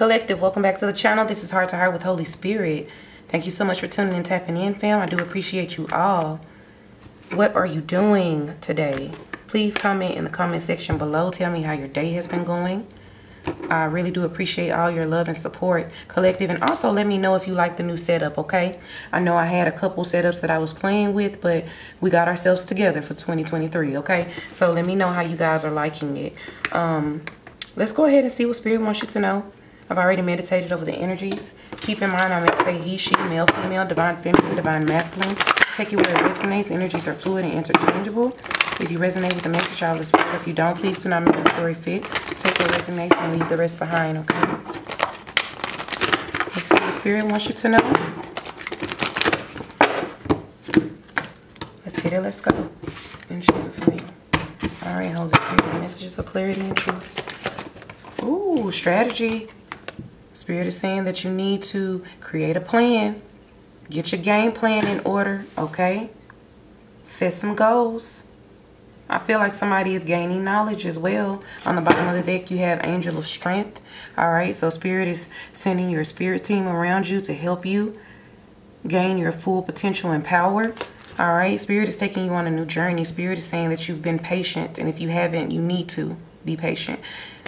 Collective, welcome back to the channel. This is Heart to Heart with Holy Spirit. Thank you so much for tuning in and tapping in, fam. I do appreciate you all. What are you doing today? Please comment in the comment section below. Tell me how your day has been going. I really do appreciate all your love and support, collective. And also let me know if you like the new setup, okay? I know I had a couple setups that I was playing with, but we got ourselves together for 2023, okay? So let me know how you guys are liking it. Um, let's go ahead and see what Spirit wants you to know. I've already meditated over the energies. Keep in mind, I may say he, she, male, female, divine feminine, divine masculine. Take it where it resonates. Energies are fluid and interchangeable. If you resonate with the message, I'll If you don't, please do not make the story fit. Take what resonates and leave the rest behind, okay? Let's see what Spirit wants you to know. Let's get it. Let's go. In Jesus' name. All right, Holy Spirit. Messages of clarity and truth. Ooh, strategy. Spirit is saying that you need to create a plan. Get your game plan in order, okay? Set some goals. I feel like somebody is gaining knowledge as well. On the bottom of the deck, you have Angel of Strength. All right, so Spirit is sending your spirit team around you to help you gain your full potential and power. All right, Spirit is taking you on a new journey. Spirit is saying that you've been patient, and if you haven't, you need to be patient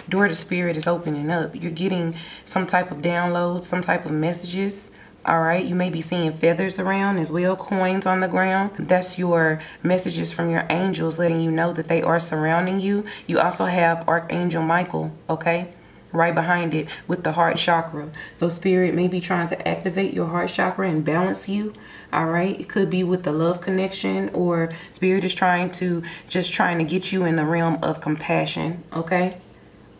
door to spirit is opening up. You're getting some type of download, some type of messages. All right, you may be seeing feathers around as well, coins on the ground. That's your messages from your angels letting you know that they are surrounding you. You also have Archangel Michael, okay, right behind it with the heart chakra. So spirit may be trying to activate your heart chakra and balance you. All right, it could be with the love connection or spirit is trying to just trying to get you in the realm of compassion, okay?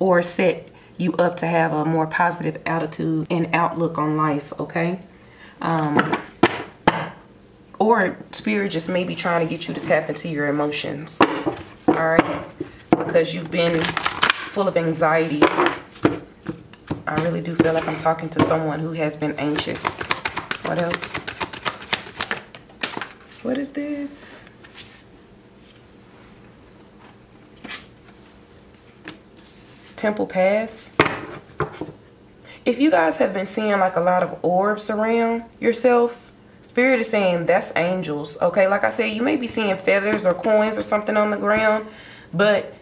Or set you up to have a more positive attitude and outlook on life, okay? Um, or spirit just may be trying to get you to tap into your emotions, all right? Because you've been full of anxiety. I really do feel like I'm talking to someone who has been anxious. What else? What is this? Temple Path. If you guys have been seeing like a lot of orbs around yourself, Spirit is saying that's angels. Okay, like I said, you may be seeing feathers or coins or something on the ground, but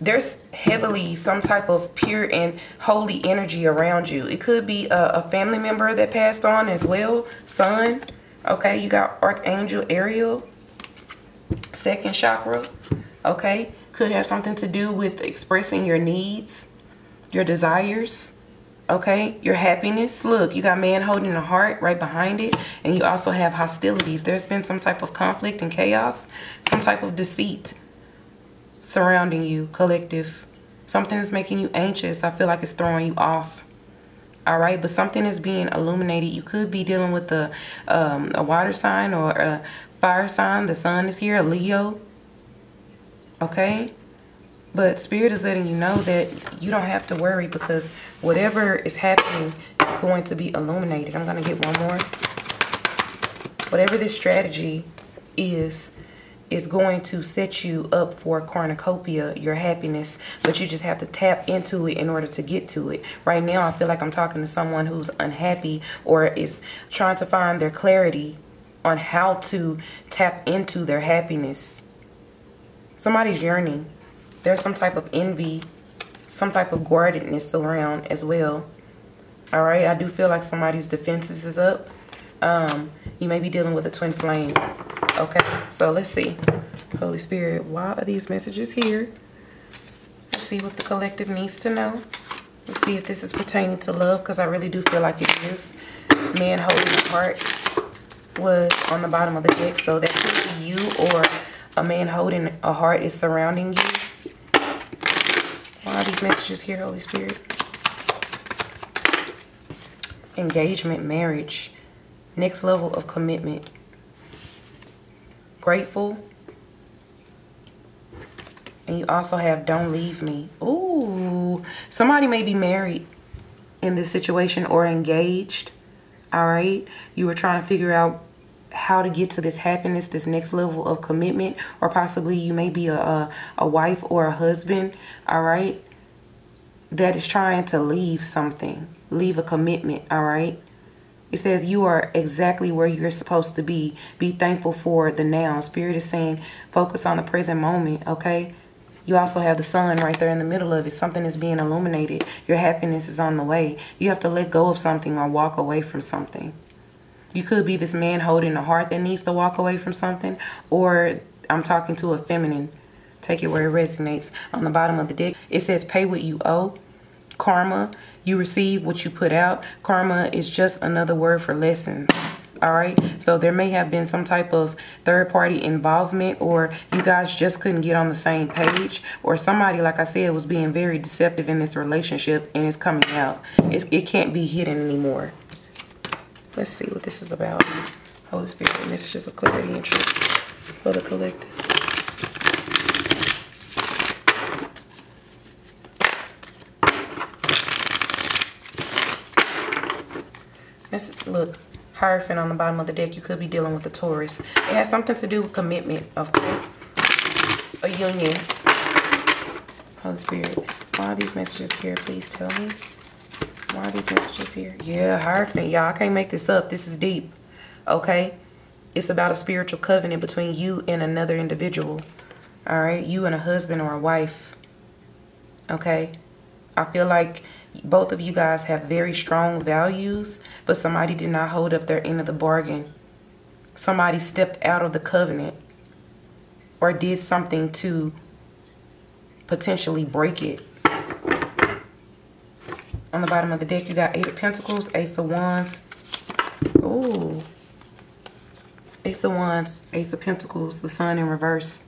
there's heavily some type of pure and holy energy around you. It could be a, a family member that passed on as well, son. Okay, you got Archangel Ariel, second chakra. Okay, could have something to do with expressing your needs, your desires, okay? Your happiness. Look you got man holding a heart right behind it and you also have hostilities. There's been some type of conflict and chaos some type of deceit surrounding you collective. Something is making you anxious. I feel like it's throwing you off. All right? But something is being illuminated. You could be dealing with a um, a water sign or a fire sign. The sun is here leo okay? But spirit is letting you know that you don't have to worry because whatever is happening is going to be illuminated. I'm going to get one more. Whatever this strategy is is going to set you up for cornucopia, your happiness, but you just have to tap into it in order to get to it. Right now, I feel like I'm talking to someone who's unhappy or is trying to find their clarity on how to tap into their happiness somebody's yearning. There's some type of envy, some type of guardedness around as well. All right, I do feel like somebody's defenses is up. Um, you may be dealing with a twin flame. Okay, so let's see. Holy Spirit, why are these messages here? Let's see what the collective needs to know. Let's see if this is pertaining to love because I really do feel like it is. Man holding the heart was on the bottom of the deck. So that could be you or a man holding a heart is surrounding you. Why are these messages here, Holy Spirit? Engagement, marriage, next level of commitment. Grateful. And you also have don't leave me. Ooh, somebody may be married in this situation or engaged. All right. You were trying to figure out how to get to this happiness, this next level of commitment, or possibly you may be a, a, a wife or a husband, all right, that is trying to leave something, leave a commitment, all right? It says you are exactly where you're supposed to be. Be thankful for the now. Spirit is saying focus on the present moment, okay? You also have the sun right there in the middle of it. Something is being illuminated. Your happiness is on the way. You have to let go of something or walk away from something. You could be this man holding a heart that needs to walk away from something, or I'm talking to a feminine. Take it where it resonates. On the bottom of the deck, it says pay what you owe. Karma, you receive what you put out. Karma is just another word for lessons. All right. So there may have been some type of third party involvement or you guys just couldn't get on the same page or somebody, like I said, was being very deceptive in this relationship and it's coming out. It's, it can't be hidden anymore. Let's see what this is about. Holy Spirit, this messages of clarity and truth for the collective. Let's look. Hierophant on the bottom of the deck. You could be dealing with the Taurus. It has something to do with commitment, okay? A union. Holy Spirit, why are these messages here? Please tell me. Why are these messages here? Yeah, Hierophant. Y'all, I can't make this up. This is deep. Okay? It's about a spiritual covenant between you and another individual. All right? You and a husband or a wife. Okay? I feel like both of you guys have very strong values, but somebody did not hold up their end of the bargain. Somebody stepped out of the covenant or did something to potentially break it. On the bottom of the deck, you got Eight of Pentacles, Ace of Wands. Ooh. Ace of Wands, Ace of Pentacles, the Sun in reverse.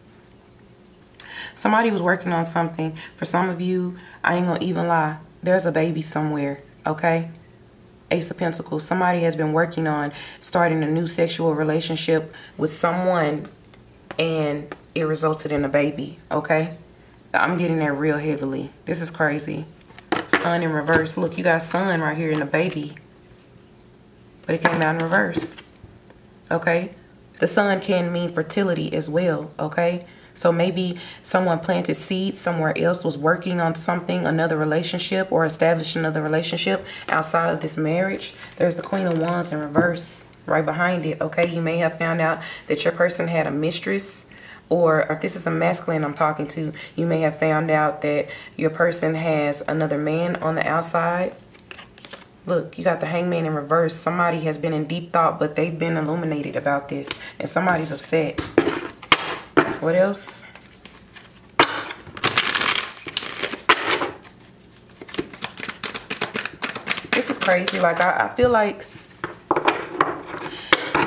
Somebody was working on something. For some of you, I ain't gonna even lie there's a baby somewhere, okay? Ace of Pentacles. Somebody has been working on starting a new sexual relationship with someone and it resulted in a baby, okay? I'm getting there real heavily. This is crazy. Sun in reverse. Look, you got sun right here in the baby. But it came out in reverse. Okay? The sun can mean fertility as well, okay? So maybe someone planted seeds somewhere else, was working on something, another relationship, or established another relationship outside of this marriage. There's the Queen of Wands in reverse right behind it, okay? You may have found out that your person had a mistress or if this is a masculine I'm talking to, you may have found out that your person has another man on the outside. Look, you got the hangman in reverse. Somebody has been in deep thought, but they've been illuminated about this. And somebody's upset. What else? This is crazy. Like, I, I feel like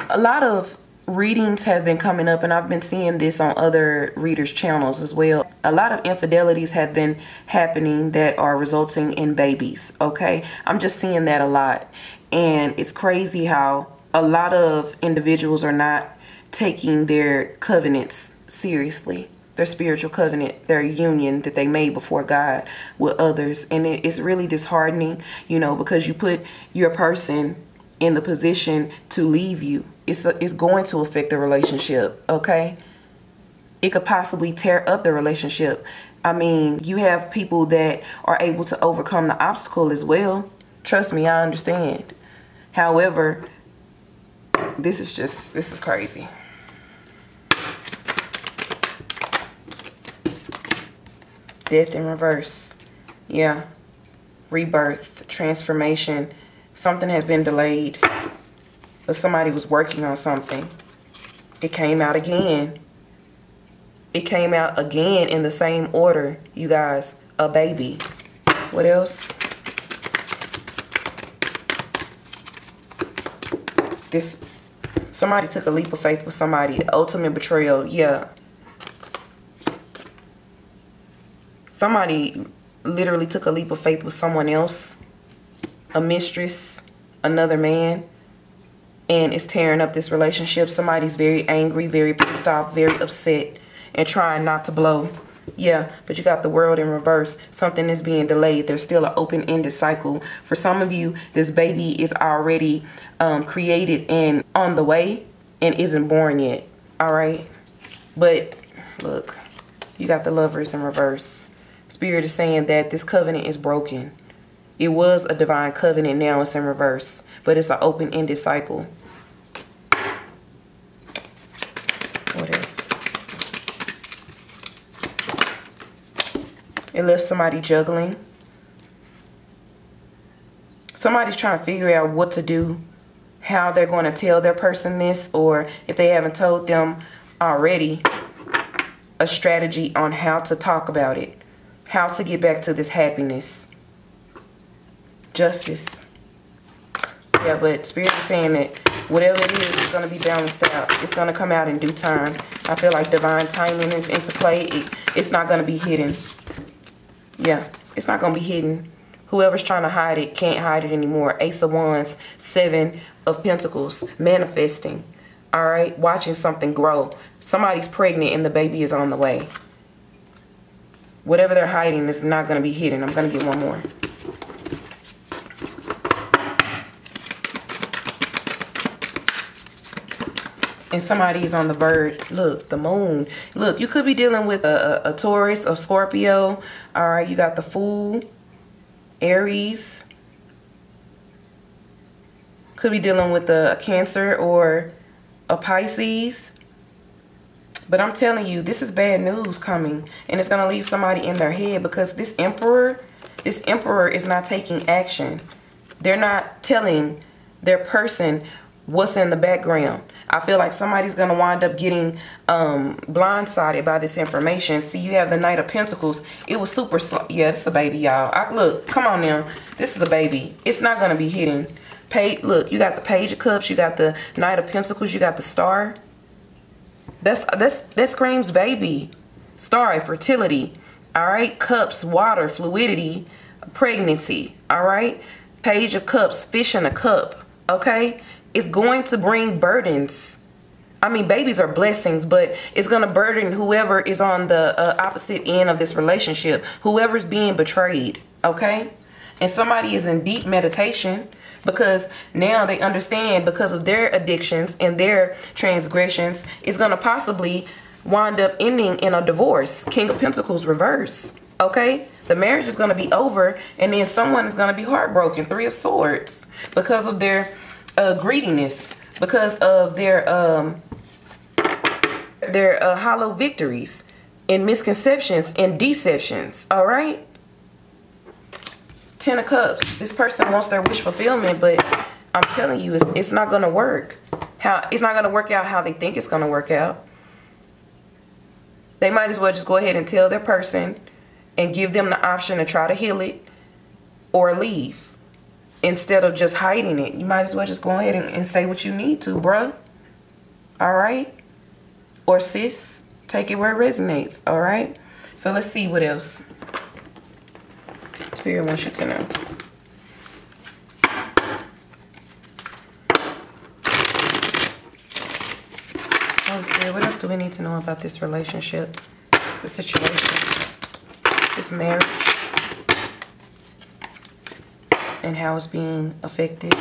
a lot of readings have been coming up and I've been seeing this on other readers channels as well. A lot of infidelities have been happening that are resulting in babies, okay? I'm just seeing that a lot and it's crazy how a lot of individuals are not taking their covenants seriously their spiritual covenant, their union that they made before God with others. And it, it's really disheartening, you know, because you put your person in the position to leave you. It's, a, it's going to affect the relationship, okay? It could possibly tear up the relationship. I mean, you have people that are able to overcome the obstacle as well. Trust me, I understand. However, this is just, this is crazy. death in reverse. Yeah. Rebirth, transformation. Something has been delayed. But somebody was working on something. It came out again. It came out again in the same order, you guys. A baby. What else? This, somebody took a leap of faith with somebody. Ultimate betrayal. Yeah, somebody literally took a leap of faith with someone else, a mistress, another man, and it's tearing up this relationship. Somebody's very angry, very pissed off, very upset, and trying not to blow. Yeah, but you got the world in reverse. Something is being delayed. There's still an open-ended cycle. For some of you, this baby is already um, created and on the way and isn't born yet. All right? But look, you got the lovers in reverse. Spirit is saying that this covenant is broken. It was a divine covenant. Now it's in reverse. But it's an open-ended cycle. What else? It left somebody juggling. Somebody's trying to figure out what to do, how they're going to tell their person this, or if they haven't told them already, a strategy on how to talk about it, how to get back to this happiness. Justice. Yeah, but Spirit is saying that whatever it is, it's going to be balanced out. It's going to come out in due time. I feel like divine timing is into play. It, it's not going to be hidden. Yeah, it's not going to be hidden. Whoever's trying to hide it can't hide it anymore. Ace of Wands, Seven of Pentacles, manifesting. All right, watching something grow. Somebody's pregnant and the baby is on the way. Whatever they're hiding is not going to be hidden. I'm going to get one more. And somebody's on the verge look the moon. Look you could be dealing with a, a, a taurus or scorpio all right? You got the fool aries. Could be dealing with a, a cancer or a pisces. But i'm telling you this is bad news coming and it's going to leave somebody in their head because this emperor this emperor is not taking action. They're not telling their person what's in the background. I feel like somebody's going to wind up getting um, blindsided by this information. See, you have the Knight of Pentacles. It was super slow. Yeah, it's a baby, y'all. Look, come on now. This is a baby. It's not going to be hidden. Page, look, you got the Page of Cups. You got the Knight of Pentacles. You got the Star. That's, that's, that screams baby. Star, fertility. All right. Cups, water, fluidity, pregnancy. All right. Page of Cups, fish in a cup. Okay it's going to bring burdens. I mean, babies are blessings, but it's going to burden whoever is on the uh, opposite end of this relationship, whoever's being betrayed, okay? And somebody is in deep meditation because now they understand because of their addictions and their transgressions, it's going to possibly wind up ending in a divorce. King of Pentacles reverse, okay? The marriage is going to be over and then someone is going to be heartbroken. Three of Swords because of their uh, greediness because of their um, their uh, hollow victories and misconceptions and deceptions. All right. Ten of Cups. This person wants their wish fulfillment, but I'm telling you, it's, it's not going to work. How It's not going to work out how they think it's going to work out. They might as well just go ahead and tell their person and give them the option to try to heal it or leave instead of just hiding it. You might as well just go ahead and, and say what you need to, bruh. All right? Or sis, take it where it resonates. All right? So let's see what else Spirit wants you to know. What else do we need to know about this relationship, the situation, this marriage? And how it's being affected.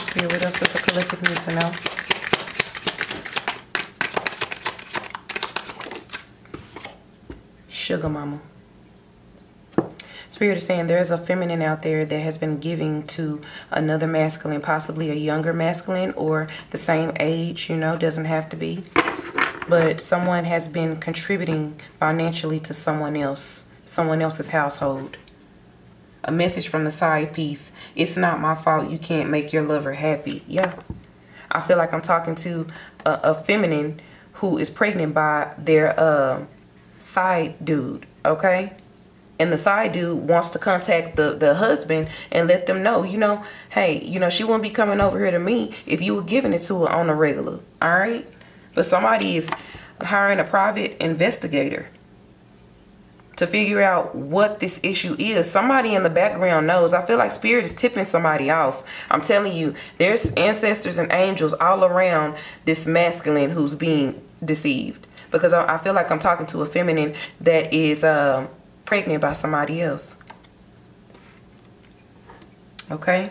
Spirit, what else does the collective need to know? Sugar mama. Spirit is saying there's a feminine out there that has been giving to another masculine, possibly a younger masculine or the same age, you know, doesn't have to be but someone has been contributing financially to someone else, someone else's household. A message from the side piece. It's not my fault you can't make your lover happy. Yeah. I feel like I'm talking to a, a feminine who is pregnant by their uh, side dude, okay? And the side dude wants to contact the, the husband and let them know, you know, hey, you know, she wouldn't be coming over here to me if you were giving it to her on a regular, all right? But somebody is hiring a private investigator to figure out what this issue is. Somebody in the background knows. I feel like spirit is tipping somebody off. I'm telling you, there's ancestors and angels all around this masculine who's being deceived. Because I, feel like I'm talking to a feminine that is uh, pregnant by somebody else. Okay?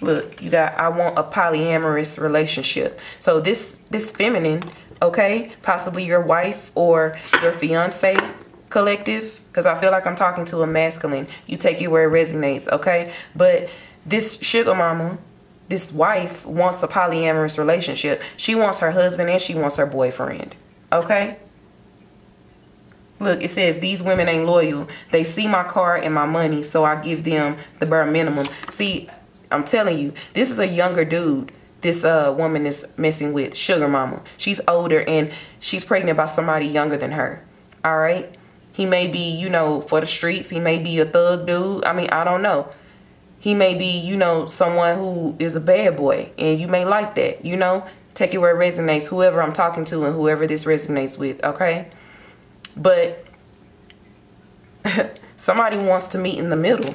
Look, you got I want a polyamorous relationship. So this this feminine okay? Possibly your wife or your fiance collective because I feel like I'm talking to a masculine. You take it where it resonates, okay? But this sugar mama, this wife wants a polyamorous relationship. She wants her husband and she wants her boyfriend, okay? Look, it says these women ain't loyal. They see my car and my money, so I give them the bare minimum. See, I'm telling you, this is a younger dude. This uh, woman is messing with sugar mama. She's older and she's pregnant by somebody younger than her. All right. He may be, you know, for the streets. He may be a thug dude. I mean, I don't know. He may be, you know, someone who is a bad boy and you may like that, you know. Take it where it resonates, whoever I'm talking to and whoever this resonates with, okay? But somebody wants to meet in the middle.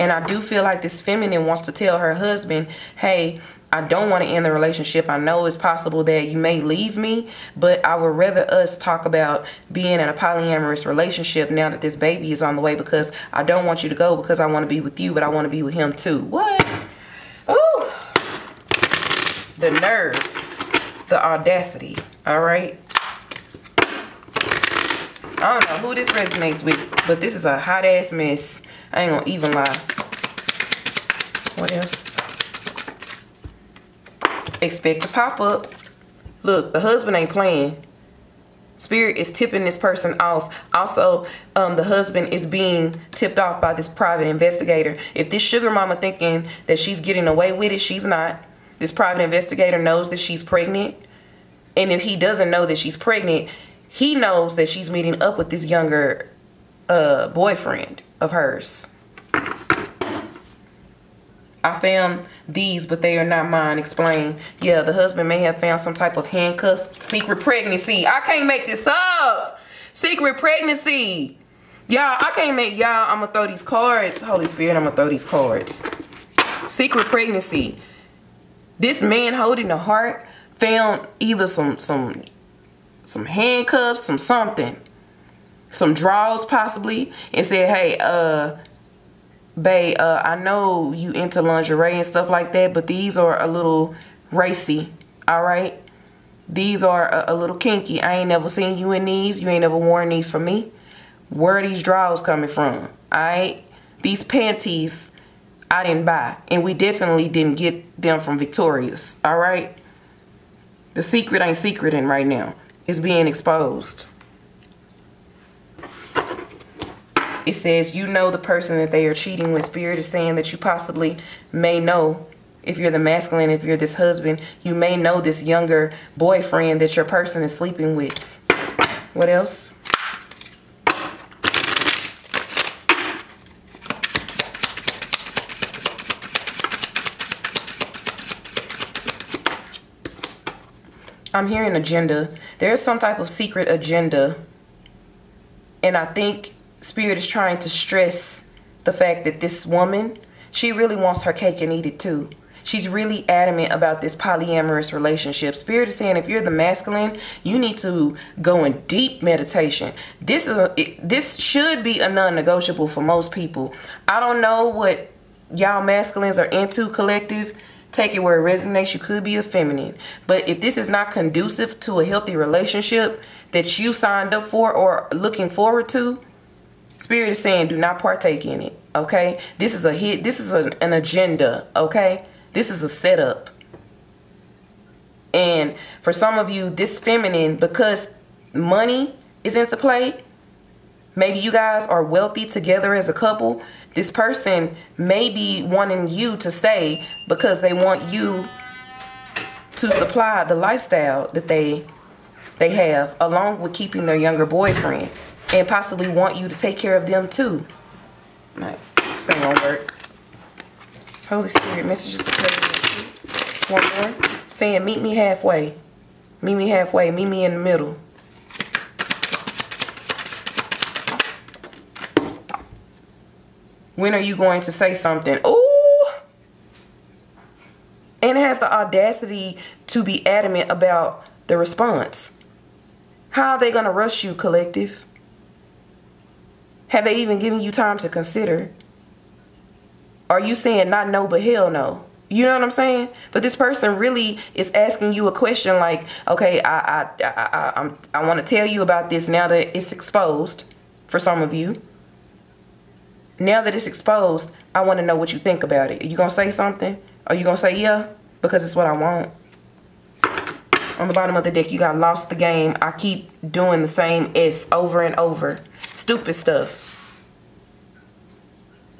And I do feel like this feminine wants to tell her husband, hey, I don't want to end the relationship. I know it's possible that you may leave me, but I would rather us talk about being in a polyamorous relationship now that this baby is on the way because I don't want you to go because I want to be with you, but I want to be with him too. What? Ooh. The nerve. The audacity. All right. I don't know who this resonates with, but this is a hot ass mess. I ain't gonna even lie. What else? Expect to pop up. Look, the husband ain't playing. Spirit is tipping this person off. Also, um, the husband is being tipped off by this private investigator. If this sugar mama thinking that she's getting away with it, she's not. This private investigator knows that she's pregnant. And if he doesn't know that she's pregnant, he knows that she's meeting up with this younger uh, boyfriend of hers. I found these, but they are not mine. Explain. Yeah, the husband may have found some type of handcuffs. Secret pregnancy. I can't make this up. Secret pregnancy. Y'all, I can't make y'all. I'm to throw these cards. Holy Spirit, I'm to throw these cards. Secret pregnancy. This man holding the heart found either some some some handcuffs, some something, some drawers possibly, and said, hey, uh, babe, uh, I know you into lingerie and stuff like that, but these are a little racy, all right? These are a, a, little kinky. I ain't never seen you in these. You ain't never worn these for me. Where are these drawers coming from? All right? These panties, I didn't buy. And we definitely didn't get them from Victoria's, all right? The secret ain't secreting right now It's being exposed. It says you know the person that they are cheating with. Spirit is saying that you possibly may know if you're the masculine, if you're this husband, you may know this younger boyfriend that your person is sleeping with. What else? I'm hearing agenda. There's some type of secret agenda. And I think Spirit is trying to stress the fact that this woman, she really wants her cake and eat it too. She's really adamant about this polyamorous relationship. Spirit is saying if you're the masculine, you need to go in deep meditation. This is a, it, this should be a non-negotiable for most people. I don't know what y'all masculines are into collective take it where it resonates. You could be a feminine. But if this is not conducive to a healthy relationship that you signed up for or looking forward to, Spirit is saying do not partake in it. Okay? This is a hit. This is an, an agenda. Okay? This is a setup. And for some of you, this feminine, because money is into play, maybe you guys are wealthy together as a couple, this person may be wanting you to stay because they want you to supply the lifestyle that they they have along with keeping their younger boyfriend and possibly want you to take care of them too. This ain't gonna work. Holy Spirit, messages One more. Saying meet me halfway. Meet me halfway. Meet me in the middle. When are you going to say something? Ooh. And has the audacity to be adamant about the response. How are they going to rush you, collective? Have they even given you time to consider? Are you saying not no but hell no? You know what I'm saying? But this person really is asking you a question like, okay, I I I I, I'm, I want to tell you about this now that it's exposed for some of you. Now that it's exposed, I want to know what you think about it. Are you gonna say something? Are you gonna say yeah? Because it's what I want. On the bottom of the deck, you got lost the game. I keep doing the same S over and over. Stupid stuff.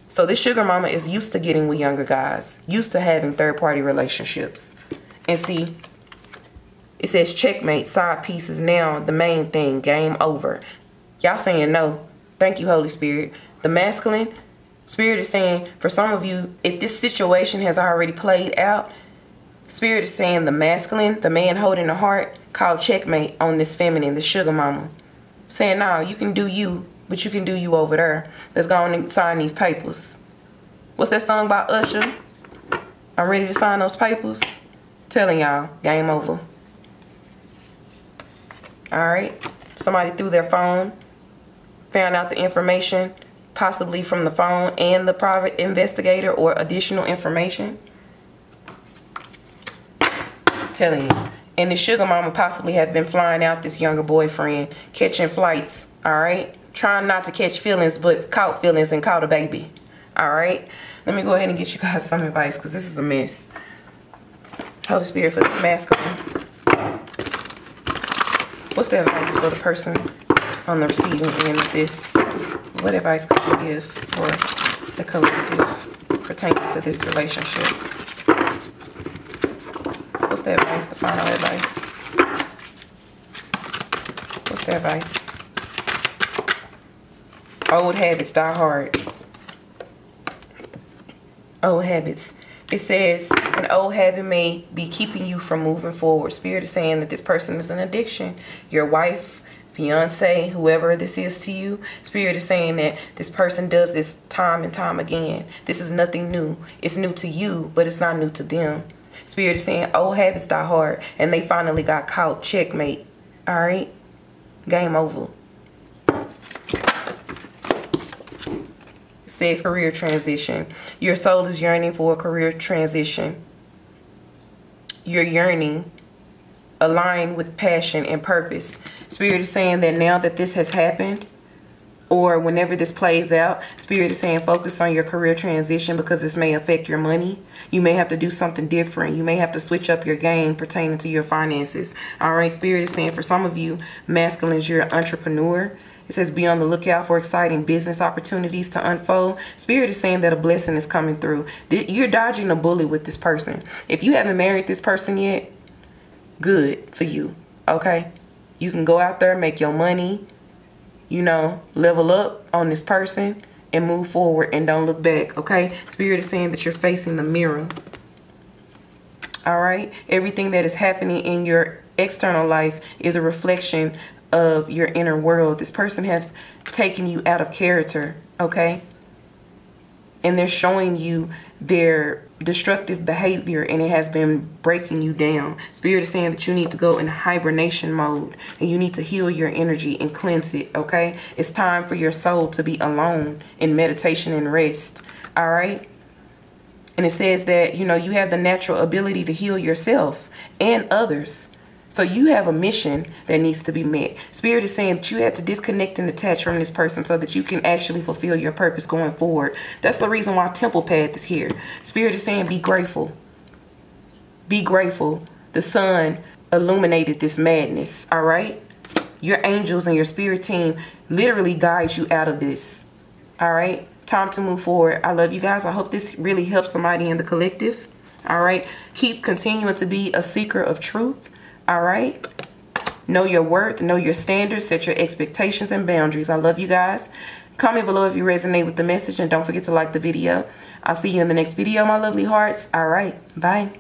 So this sugar mama is used to getting with younger guys, used to having third party relationships. And see, it says checkmate, side pieces now, the main thing, game over. Y'all saying no. Thank you, Holy Spirit. The masculine spirit is saying, for some of you, if this situation has already played out, spirit is saying the masculine, the man holding the heart, called checkmate on this feminine, the sugar mama. Saying, no, you can do you, but you can do you over there. Let's go on and sign these papers. What's that song by Usher? I'm ready to sign those papers. Telling y'all, game over. Alright. Somebody threw their phone, found out the information, possibly from the phone and the private investigator or additional information. Telling you. And the sugar mama possibly have been flying out this younger boyfriend, catching flights, alright? trying not to catch feelings, but caught feelings and caught a baby. All right. Let me go ahead and get you guys some advice because this is a mess. Holy Spirit for this masculine. What's the advice for the person on the receiving end of this? What advice could you give for the collective pertaining to this relationship? What's the advice, the final advice? What's the advice? Old habits die hard. Old habits. It says an old habit may be keeping you from moving forward. Spirit is saying that this person is an addiction. Your wife, fiance, whoever this is to you. Spirit is saying that this person does this time and time again. This is nothing new. It's new to you, but it's not new to them. Spirit is saying old habits die hard and they finally got caught. Checkmate. All right? Game over. says career transition. Your soul is yearning for a career transition. You're yearning align with passion and purpose. Spirit is saying that now that this has happened, or whenever this plays out, Spirit is saying focus on your career transition because this may affect your money. You may have to do something different. You may have to switch up your game pertaining to your finances. All right, Spirit is saying for some of you, masculines, you're an entrepreneur. It says be on the lookout for exciting business opportunities to unfold. Spirit is saying that a blessing is coming through. You're dodging a bully with this person. If you haven't married this person yet, good for you. Okay? You can go out there, make your money, you know, level up on this person and move forward and don't look back. Okay? Spirit is saying that you're facing the mirror. All right? Everything that is happening in your external life is a reflection of your inner world. This person has taken you out of character, okay? And they're showing you their destructive behavior and it has been breaking you down. Spirit is saying that you need to go in hibernation mode and you need to heal your energy and cleanse it, okay? It's time for your soul to be alone in meditation and rest, all right? And it says that, you know, you have the natural ability to heal yourself and others so you have a mission that needs to be met. Spirit is saying that you had to disconnect and detach from this person so that you can actually fulfill your purpose going forward. That's the reason why Temple Path is here. Spirit is saying be grateful. Be grateful. The sun illuminated this madness, all right? Your angels and your spirit team literally guides you out of this, all right? Time to move forward. I love you guys. I hope this really helps somebody in the collective, all right? Keep continuing to be a seeker of truth all right? Know your worth, know your standards, set your expectations and boundaries. I love you guys. Comment below if you resonate with the message and don't forget to like the video. I'll see you in the next video, my lovely hearts. All right, bye.